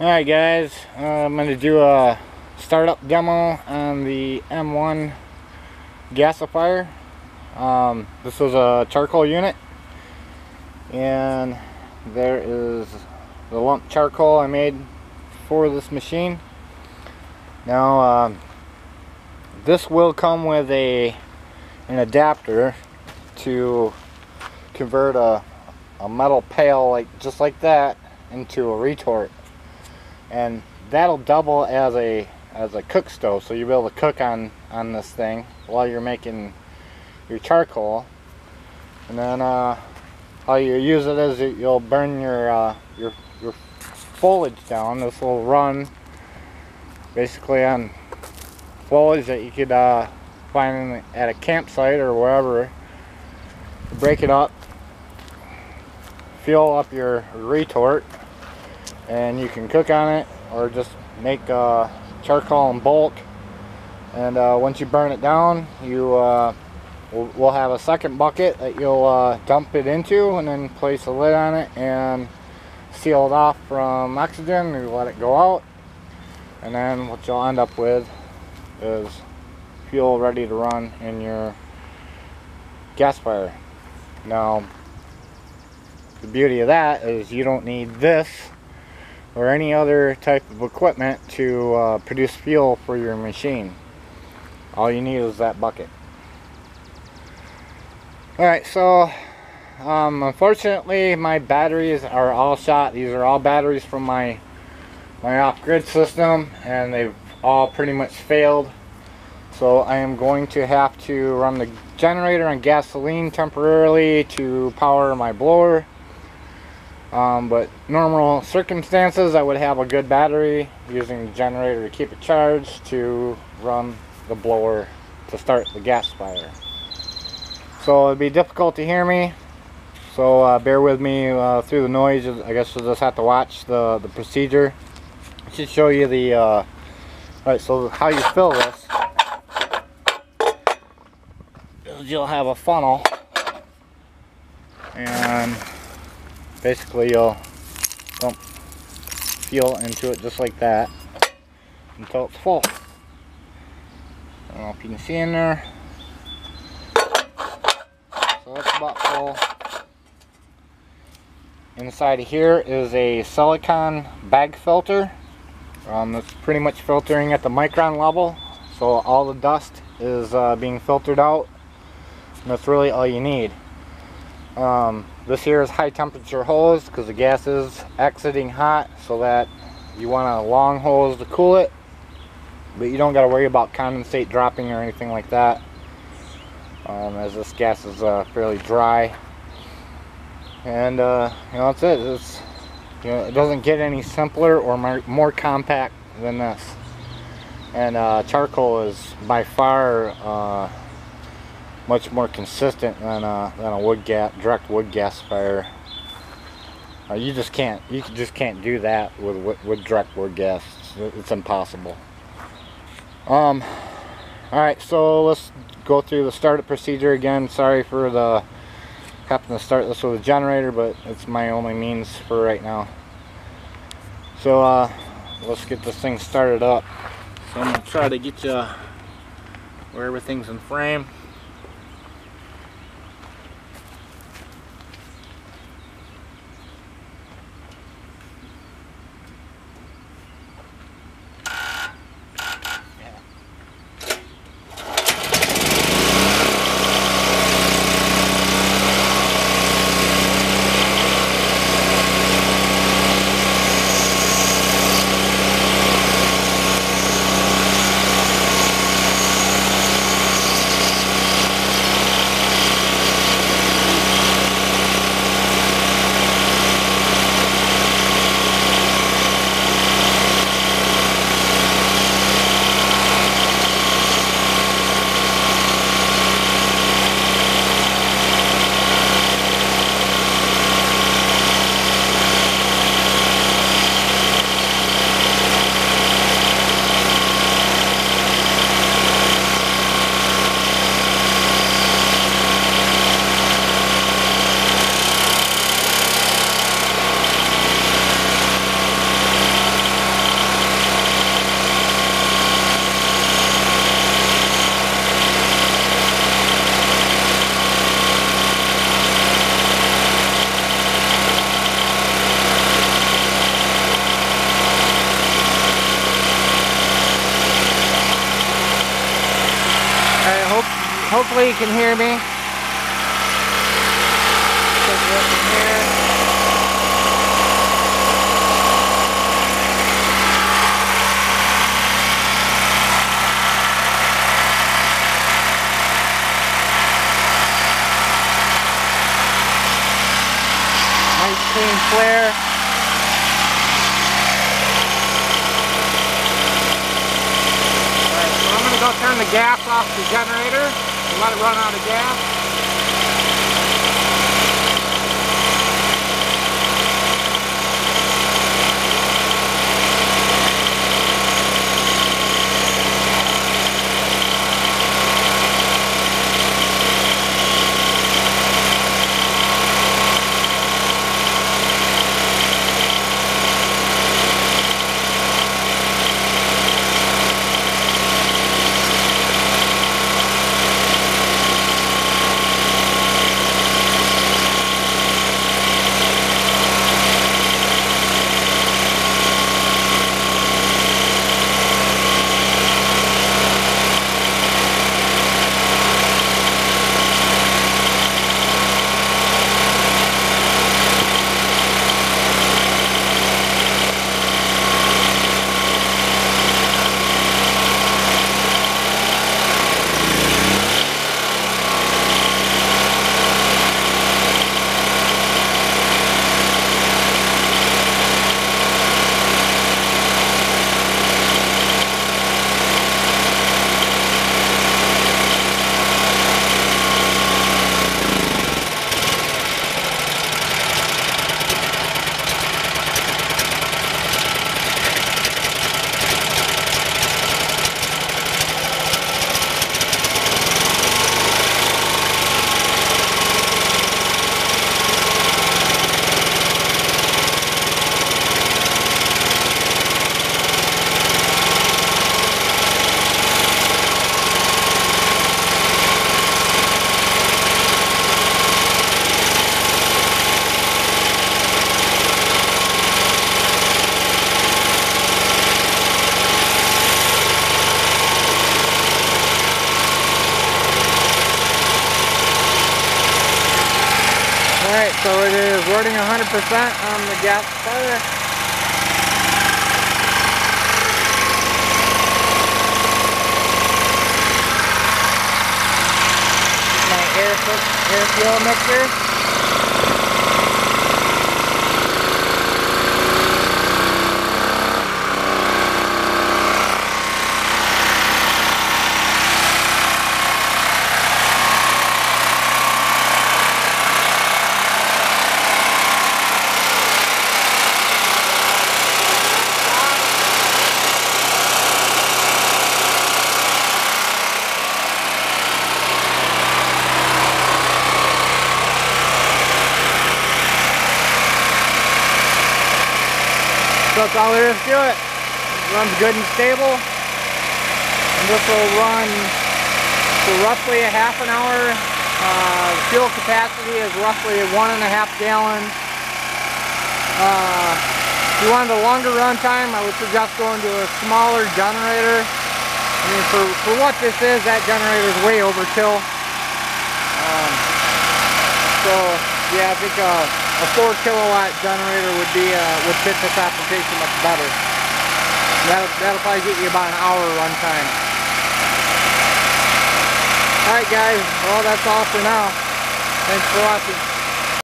Alright guys, uh, I'm going to do a startup demo on the M1 gasifier. Um, this is a charcoal unit and there is the lump charcoal I made for this machine. Now uh, this will come with a an adapter to convert a, a metal pail like just like that into a retort and that'll double as a as a cook stove so you'll be able to cook on on this thing while you're making your charcoal. And then uh, how you use it is you'll burn your uh, your your foliage down. This will run basically on foliage that you could uh, find the, at a campsite or wherever. Break it up. Fuel up your retort and you can cook on it or just make uh, charcoal in bulk. And uh, once you burn it down you uh, will we'll have a second bucket that you'll uh, dump it into and then place a lid on it and seal it off from oxygen and let it go out. And then what you'll end up with is fuel ready to run in your gasifier. Now the beauty of that is you don't need this or any other type of equipment to uh, produce fuel for your machine. All you need is that bucket. Alright, so um, unfortunately my batteries are all shot. These are all batteries from my my off-grid system and they've all pretty much failed. So I am going to have to run the generator on gasoline temporarily to power my blower um, but normal circumstances, I would have a good battery using the generator to keep it charged to run the blower to start the gasifier. So it'd be difficult to hear me. So uh, bear with me uh, through the noise. I guess you'll just have to watch the, the procedure. I should show you the, uh, right, so how you fill this. You'll have a funnel and basically you'll dump fuel into it just like that until it's full. I don't know if you can see in there. So that's about full. Inside of here is a silicon bag filter. Um, it's pretty much filtering at the micron level. So all the dust is uh, being filtered out. And that's really all you need. Um, this here is high temperature hose because the gas is exiting hot so that you want a long hose to cool it. But you don't got to worry about condensate dropping or anything like that um, as this gas is uh, fairly dry. And uh, you know that's it. It's, you know, it doesn't get any simpler or more, more compact than this. And uh, charcoal is by far uh, much more consistent than a, than a wood gas direct wood gasifier. Uh, you just can't you just can't do that with with direct wood gas. It's, it's impossible. Um. All right, so let's go through the startup procedure again. Sorry for the having to start this with a generator, but it's my only means for right now. So uh, let's get this thing started up. So I'm gonna try to get you where everything's in frame. Hopefully you can hear me. Nice clean flare. Alright, so I'm going to go turn the gas off the generator let it run out of gas. On the gas fire. My air, air fuel mixer. That's all there is to it. runs good and stable. And this will run for roughly a half an hour. Uh, fuel capacity is roughly one and a half gallons. Uh, if you wanted a longer run time, I would suggest going to a smaller generator. I mean, for, for what this is, that generator is way overkill. Um, so, yeah, I think uh, a 4 kilowatt generator would be uh, would fit this application much better. That'll, that'll probably get you about an hour runtime. Alright guys, well that's all for now. Thanks for watching.